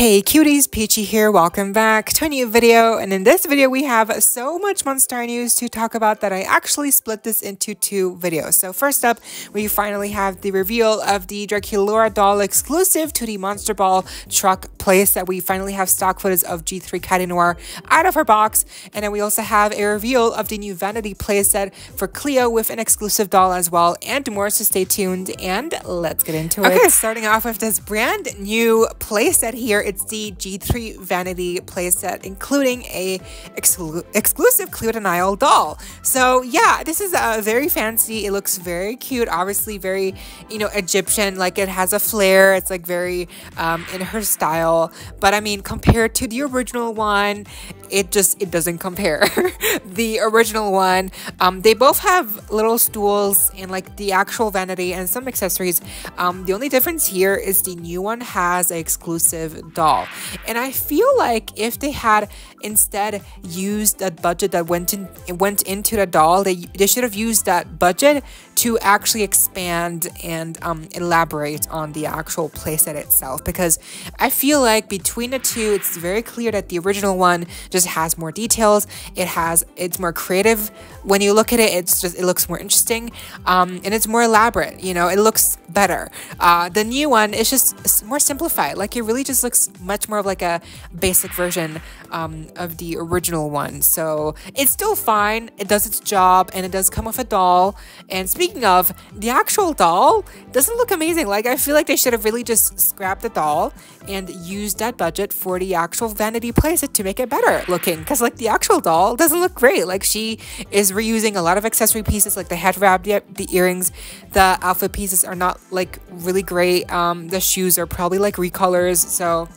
Hey cuties, Peachy here, welcome back to a new video and in this video we have so much Monster news to talk about that I actually split this into two videos. So first up, we finally have the reveal of the Draculaura doll exclusive to the Monster Ball truck place that we finally have stock footage of G3 Catty Noir out of her box and then we also have a reveal of the new Vanity playset for Cleo with an exclusive doll as well and more so stay tuned and let's get into it. Okay, starting off with this brand new playset here it's the G3 Vanity playset, including a exclu exclusive Cleo De Nile doll. So yeah, this is uh, very fancy. It looks very cute. Obviously, very you know Egyptian. Like it has a flair. It's like very um, in her style. But I mean, compared to the original one, it just it doesn't compare. The original one um, they both have little stools and like the actual vanity and some accessories. Um, the only difference here is the new one has an exclusive doll. And i feel like if they had instead used that budget that went in went into the doll they, they should have used that budget to actually expand and um, elaborate on the actual playset itself because i feel like between the two it's very clear that the original one just has more details. It has it's more creative. When you look at it, it's just it looks more interesting, um, and it's more elaborate. You know, it looks better. Uh, the new one is just more simplified. Like it really just looks much more of like a basic version um, of the original one. So it's still fine. It does its job, and it does come with a doll. And speaking of, the actual doll doesn't look amazing. Like I feel like they should have really just scrapped the doll and used that budget for the actual vanity playset to make it better looking. Because like the actual doll doesn't look great. Like she is reusing a lot of accessory pieces like the head wrap the, the earrings the outfit pieces are not like really great. Um the shoes are probably like recolors so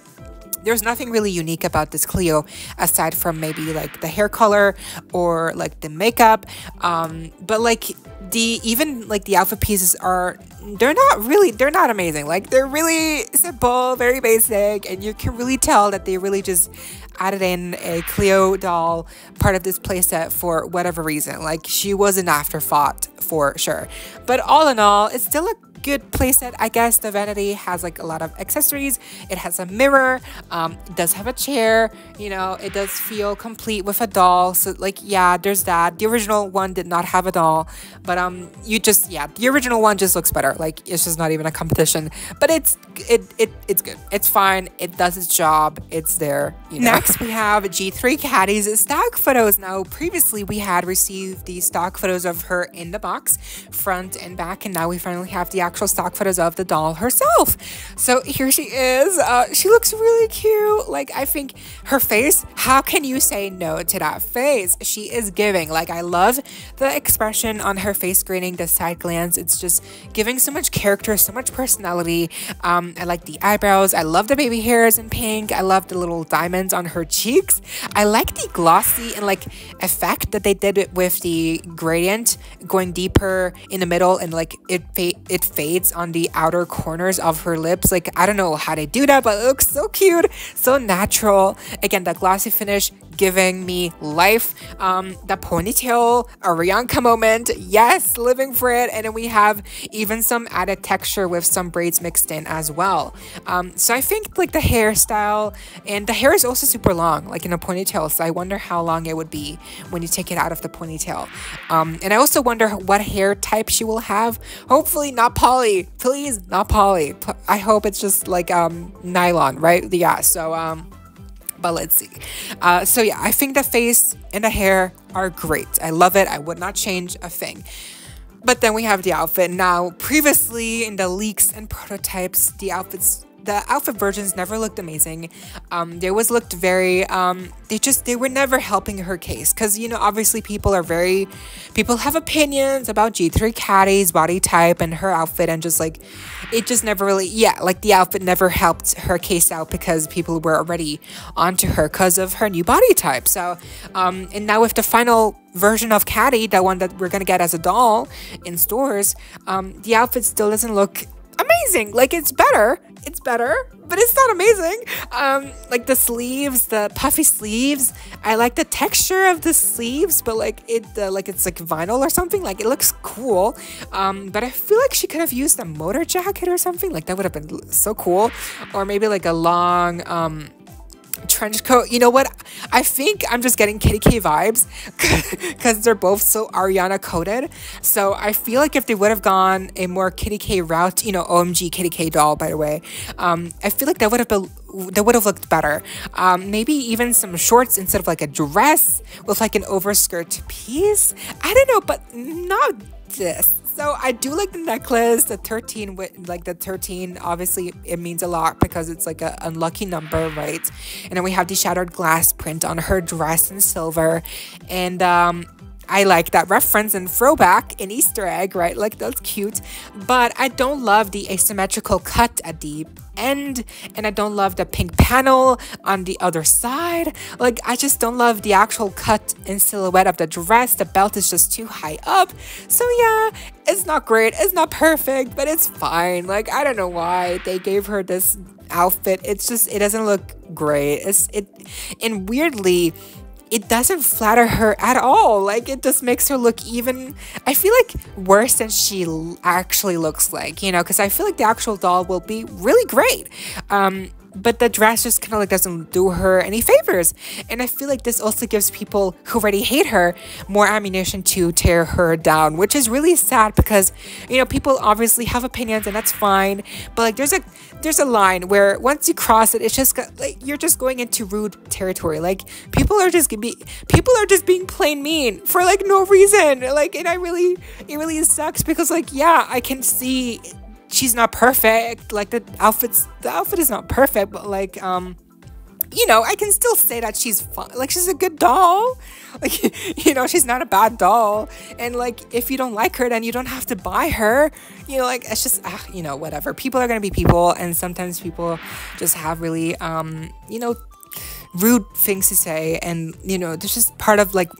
there's nothing really unique about this Cleo aside from maybe like the hair color or like the makeup um but like the even like the outfit pieces are they're not really they're not amazing like they're really simple very basic and you can really tell that they really just added in a Cleo doll part of this playset for whatever reason. Like she was an afterthought for sure. But all in all, it's still a good playset. I guess the vanity has like a lot of accessories. It has a mirror. Um, it does have a chair. You know, it does feel complete with a doll. So like, yeah, there's that. The original one did not have a doll, but um, you just yeah, the original one just looks better. Like it's just not even a competition. But it's it it it's good. It's fine. It does its job. It's there. You know? Next, we have G3 Catty's stock photos. Now, previously we had received the stock photos of her in the box, front and back, and now we finally have the actual stock photos of the doll herself. So here she is. Uh, she looks really cute. Like, I think her face, how can you say no to that face? She is giving. Like, I love the expression on her face screening, the side glance. It's just giving so much character, so much personality. Um, I like the eyebrows. I love the baby hairs in pink. I love the little diamonds on her cheeks. I like the glossy and like effect that they did it with the gradient going deeper in the middle and like it fa- it on the outer corners of her lips. Like I don't know how they do that, but it looks so cute, so natural. Again, that glossy finish giving me life. Um, the ponytail, Arianka moment, yes, living for it. And then we have even some added texture with some braids mixed in as well. Um, so I think like the hairstyle and the hair is also super long, like in a ponytail. So I wonder how long it would be when you take it out of the ponytail. Um, and I also wonder what hair type she will have. Hopefully not please, not poly. I hope it's just like um, nylon, right? Yeah. So um, but let's see. Uh, so yeah, I think the face and the hair are great. I love it. I would not change a thing. But then we have the outfit. Now, previously in the leaks and prototypes, the outfits the outfit versions never looked amazing. Um, they always looked very, um, they just, they were never helping her case. Cause, you know, obviously people are very, people have opinions about G3 Catty's body type and her outfit and just like, it just never really, yeah, like the outfit never helped her case out because people were already onto her because of her new body type. So, um, and now with the final version of Catty, the one that we're gonna get as a doll in stores, um, the outfit still doesn't look amazing. Like it's better. It's better, but it's not amazing. Um, like the sleeves, the puffy sleeves. I like the texture of the sleeves, but like it, uh, like it's like vinyl or something. Like it looks cool. Um, but I feel like she could have used a motor jacket or something. Like that would have been so cool, or maybe like a long um trench coat. You know what? I think I'm just getting Kitty K vibes because they're both so Ariana coated. So I feel like if they would have gone a more Kitty K route, you know, OMG Kitty K doll, by the way, um, I feel like that would have been that would have looked better. Um, maybe even some shorts instead of like a dress with like an overskirt piece. I don't know, but not this. So I do like the necklace, the 13 with like the 13 obviously it means a lot because it's like an unlucky number, right? And then we have the shattered glass print on her dress in silver and um I like that reference and throwback and Easter egg, right? Like that's cute. But I don't love the asymmetrical cut at the end and I don't love the pink panel on the other side. Like I just don't love the actual cut and silhouette of the dress. The belt is just too high up. So yeah, it's not great. It's not perfect, but it's fine. Like I don't know why they gave her this outfit. It's just it doesn't look great. It's it and weirdly it doesn't flatter her at all. Like it just makes her look even I feel like worse than she actually looks like, you know, cuz I feel like the actual doll will be really great. Um but the dress just kind of like doesn't do her any favors. And I feel like this also gives people who already hate her more ammunition to tear her down, which is really sad because you know people obviously have opinions and that's fine. But like there's a there's a line where once you cross it, it's just like you're just going into rude territory. Like people are just be people are just being plain mean for like no reason. Like and I really it really sucks because like yeah I can see she's not perfect. Like the outfits, the outfit is not perfect, but like, um, you know, I can still say that she's fun. Like she's a good doll. Like you know, she's not a bad doll. And like if you don't like her, then you don't have to buy her. You know, like it's just ah, you know whatever. People are gonna be people, and sometimes people just have really um you know rude things to say, and you know, this is part of like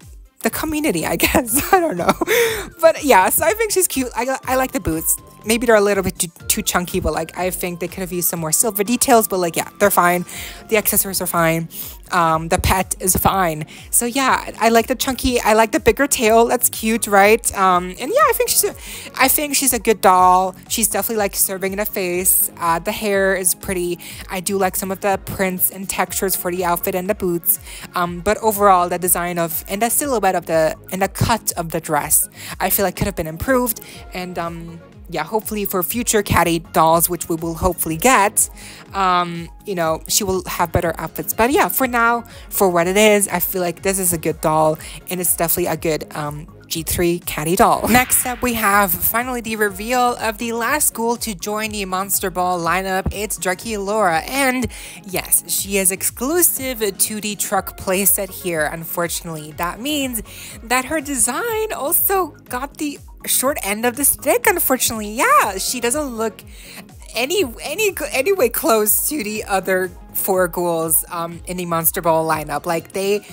the community, I guess. I don't know. But yeah, so I think she's cute. I, I like the boots maybe they're a little bit too, too, chunky, but like I think they could have used some more silver details. But like, yeah, they're fine. The accessories are fine. Um, the pet is fine. So yeah, I like the chunky. I like the bigger tail. That's cute, right? Um, and yeah, I think she's a, I think she's a good doll. She's definitely like serving in the face. Uh, the hair is pretty. I do like some of the prints and textures for the outfit and the boots. Um, but overall, the design of and the silhouette of the and the cut of the dress, I feel like could have been improved. And um, yeah, hopefully for future Catty dolls, which we will hopefully get, um, you know, she will have better outfits. But yeah, for now, for what it is, I feel like this is a good doll and it's definitely a good um, G3 Catty doll. Next up, we have finally the reveal of the last ghoul to join the Monster Ball lineup. It's Draculaura, and yes, she is exclusive to the truck playset here. Unfortunately, that means that her design also got the short end of the stick unfortunately. Yeah she doesn't look any any anyway close to the other four ghouls um in the monster ball lineup. Like they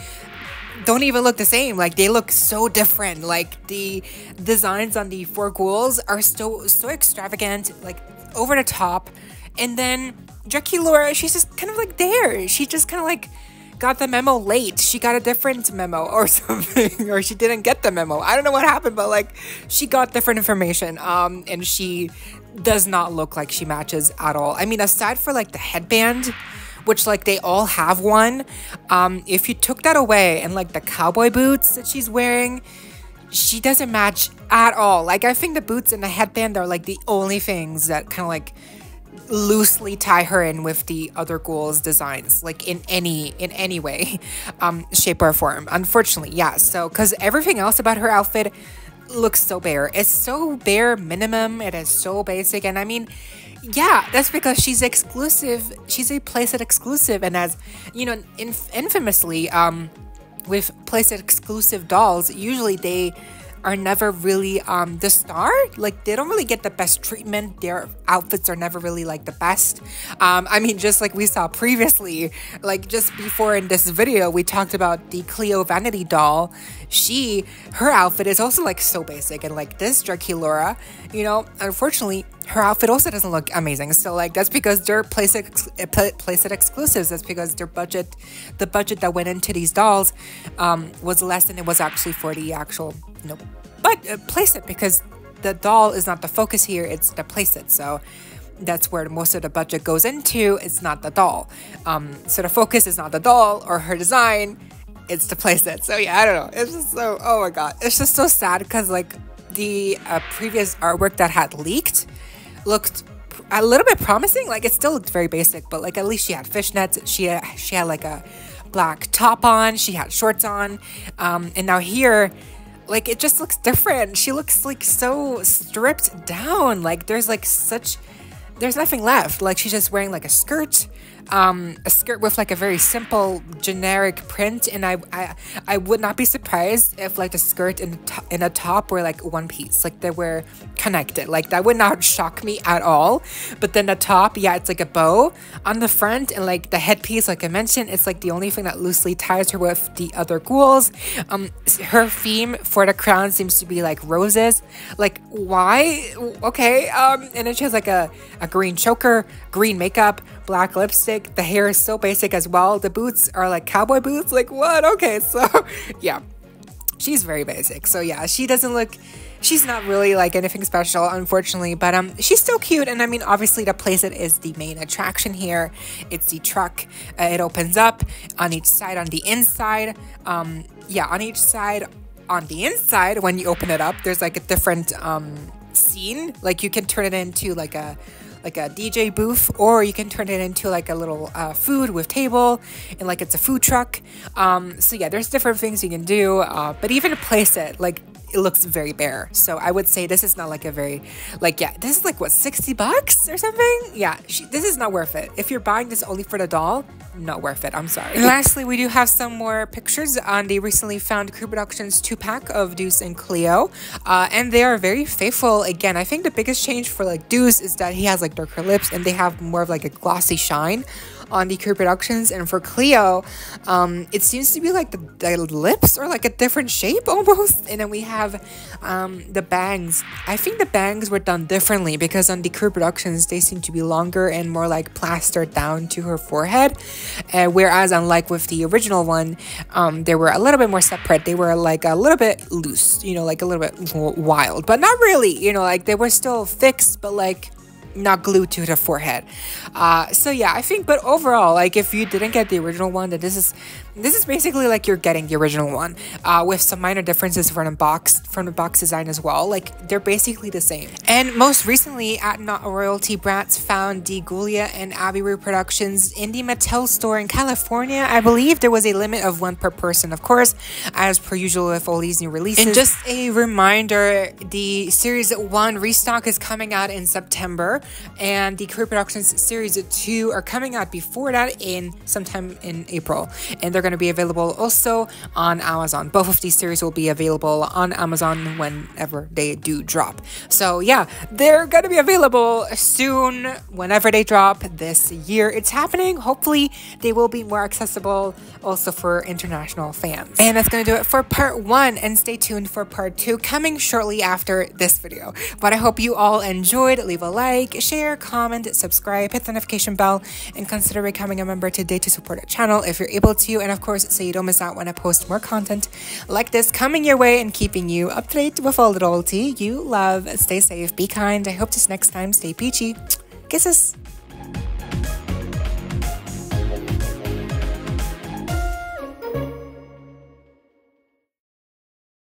don't even look the same. Like they look so different. Like the designs on the four ghouls are so so extravagant like over the top. And then Draculaura she's just kind of like there. She just kind of like got the memo late. She got a different memo or something, or she didn't get the memo. I don't know what happened, but like she got different information. Um, and she does not look like she matches at all. I mean, aside for like the headband, which like they all have one. Um, if you took that away and like the cowboy boots that she's wearing, she doesn't match at all. Like I think the boots and the headband are like the only things that kind of like loosely tie her in with the other ghouls designs like in any in any way um shape or form. Unfortunately yeah so because everything else about her outfit looks so bare. It's so bare minimum it is so basic and i mean yeah that's because she's exclusive she's a playset exclusive and as you know inf infamously um with playset exclusive dolls usually they are never really um, the star. Like they don't really get the best treatment. Their outfits are never really like the best. Um, I mean, just like we saw previously, like just before in this video, we talked about the Cleo Vanity doll. She, her outfit is also like so basic, and like this Draculaura, you know, unfortunately, her outfit also doesn't look amazing. So like that's because they're playset ex- playset exclusives. That's because their budget, the budget that went into these dolls, um, was less than it was actually for the actual you know, but uh, playset because the doll is not the focus here. It's the playset. So that's where most of the budget goes into. It's not the doll. Um, so the focus is not the doll or her design. It's the playset. So yeah, I don't know. It's just so oh my god. It's just so sad because like the uh, previous artwork that had leaked looked a little bit promising. Like it still looked very basic, but like at least she had fishnets. She had, she had like a black top on. She had shorts on. Um, and now here, like it just looks different. She looks like so stripped down. Like there's like such there's nothing left. Like she's just wearing like a skirt, um, a skirt with like a very simple generic print, and I I, I would not be surprised if like the skirt and the in a top were like one piece, like they were connected. Like that would not shock me at all. But then the top, yeah, it's like a bow on the front, and like the headpiece, like I mentioned, it's like the only thing that loosely ties her with the other ghouls. Um, her theme for the crown seems to be like roses. Like why? Okay. Um, and then she has like a a green choker, green makeup, black lipstick. The hair is so basic as well. The boots are like cowboy boots. Like what? Okay, so yeah, she's very basic. So yeah, she doesn't look. She's not really like anything special, unfortunately, but um, she's still cute. And I mean, obviously, the place is the main attraction here. It's the truck. Uh, it opens up on each side. On the inside, um, yeah, on each side. On the inside, when you open it up, there's like a different um scene. Like you can turn it into like a like a DJ booth, or you can turn it into like a little uh, food with table and like it's a food truck. Um, so yeah, there's different things you can do, uh, but even place it like it looks very bare. So I would say this is not like a very, like, yeah, this is like what, 60 bucks or something? Yeah, she, this is not worth it. If you're buying this only for the doll, not worth it. I'm sorry. And lastly, we do have some more pictures on the recently found Creeproductions two pack of Deuce and Cleo. Uh, and they are very faithful. Again, I think the biggest change for like Deuce is that he has like darker lips and they have more of like a glossy shine on the Creeproductions. And for Cleo, um, it seems to be like the, the, lips are like a different shape almost. And then we have um, the bangs. I think the bangs were done differently because on the Creeproductions, they seem to be longer and more like plastered down to her forehead. Uh, whereas, unlike with the original one, um, they were a little bit more separate. They were like a little bit loose, you know, like a little bit wild, but not really, you know, like they were still fixed, but like not glued to the forehead. Uh, so yeah, I think, but overall, like if you didn't get the original one, that this is this is basically like you're getting the original one, uh, with some minor differences from the box from the box design as well. Like they're basically the same. And most recently, at Not Royalty Brats found the Ghoulia and Abbey reproductions in the Mattel store in California. I believe there was a limit of one per person, of course, as per usual with all these new releases. And just a reminder, the Series One restock is coming out in September, and the Creeproductions Series Two are coming out before that in sometime in April, and they're going to be available also on Amazon. Both of these series will be available on Amazon whenever they do drop. So yeah, they're going to be available soon whenever they drop this year. It's happening. Hopefully, they will be more accessible also for international fans. And that's going to do it for part one. And stay tuned for part two coming shortly after this video. But I hope you all enjoyed. Leave a like, share, comment, subscribe, hit the notification bell, and consider becoming a member today to support the channel if you're able to. And and of course, so you don't miss out when I post more content like this coming your way and keeping you up to date with all the royalty you love. Stay safe, be kind. I hope this next time stay peachy. Kisses.